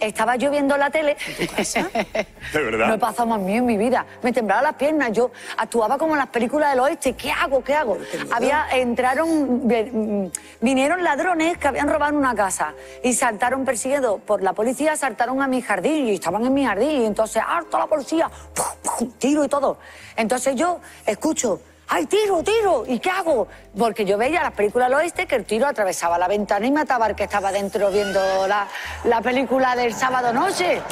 estaba yo viendo la tele. De verdad. No he pasado más miedo en mi vida. Me temblaban las piernas. Yo actuaba como en las películas del oeste. ¿Qué hago? ¿Qué hago? Había, entraron, vinieron ladrones que habían robado una casa y saltaron persiguiendo por la policía, saltaron a mi jardín y estaban en mi jardín. Y entonces, ¡harto la policía! ¡Pum, pum! Tiro y todo. Entonces yo escucho. ¡Ay, tiro, tiro! ¿Y qué hago? Porque yo veía las películas del oeste que el tiro atravesaba la ventana y mataba al que estaba dentro viendo la, la película del sábado noche.